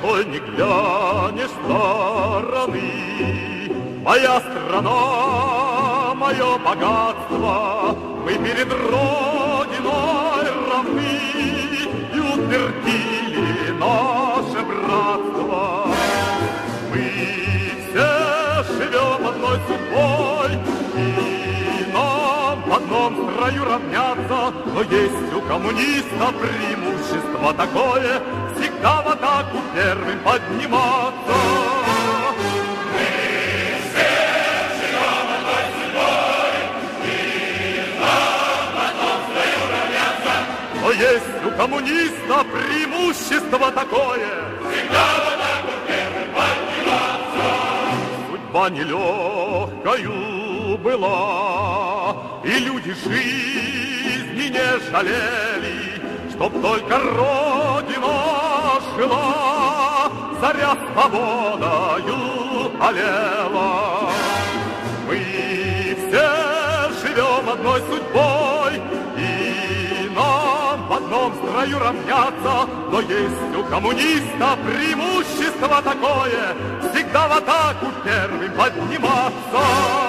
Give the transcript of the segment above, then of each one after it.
какой не глянешь стороны. Моя страна, мое богатство, мы перед Родиной равны и утвердили наше братство. Мы все живем одной судьбой, и нам в одном строю равняться, но есть у коммуниста преимущество такое, всегда подниматься. Но есть у коммуниста преимущество такое. Всегда в атаку первым подниматься. Судьба нелегкою была, и люди жизни не жалели, чтоб только Родина жила, заря свободою олела. Мы все живем одной судьбой, и нам в одном строю равняться, но есть у коммуниста преимущество такое, всегда в атаку первым подниматься.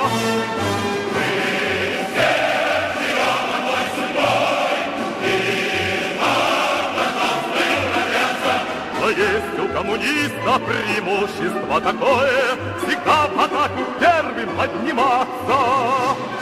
Есть у коммуниста преимущество такое, всегда в атаку первым подниматься.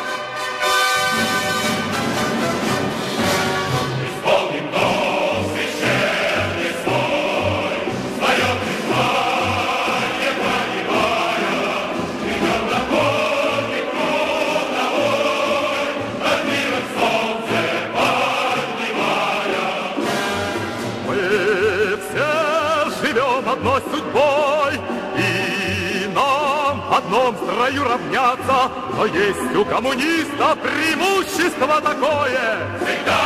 Живем одной судьбой, и нам в одном строю равняться, но есть у коммуниста преимущество такое. Всегда